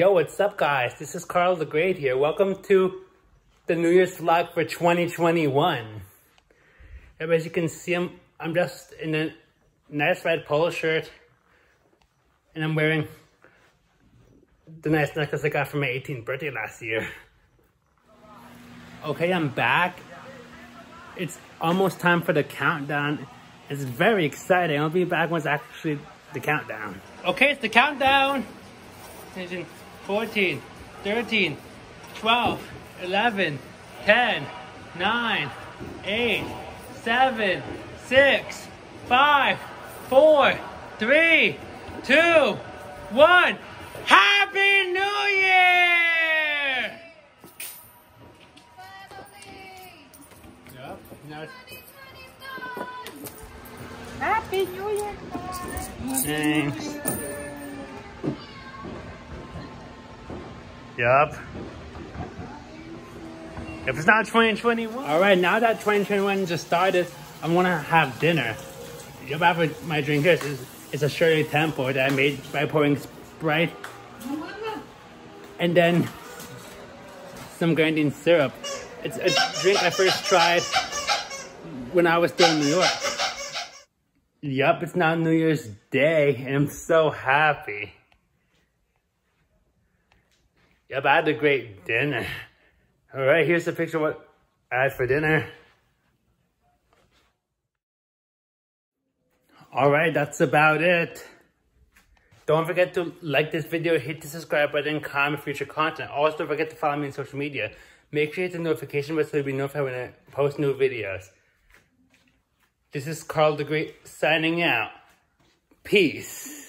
Yo, what's up guys? This is Karl the Great here. Welcome to the New Year's vlog for 2021. And As you can see, I'm, I'm just in a nice red polo shirt and I'm wearing the nice necklace I got for my 18th birthday last year. Okay, I'm back. It's almost time for the countdown. It's very exciting. I'll be back once actually the countdown. Okay, it's the countdown. 14, 13, 12, 11, 10, 9, 8, 7, 6, 5, 4, 3, 2, 1. Happy New Year! Yep. Now Happy New Year! Thanks. Yup. If it's not 2021. All right, now that 2021 just started, I'm gonna have dinner. I have my drink here. It's, it's a Shirley Temple that I made by pouring Sprite. And then some grenadine syrup. It's a drink I first tried when I was still in New York. Yup, it's now New Year's Day, and I'm so happy. Yep, I had a great dinner. All right, here's a picture of what I had for dinner. All right, that's about it. Don't forget to like this video, hit the subscribe button, comment for future content. Also, don't forget to follow me on social media. Make sure you hit the notification bell so you'll be notified when I post new videos. This is Karl the Great signing out. Peace.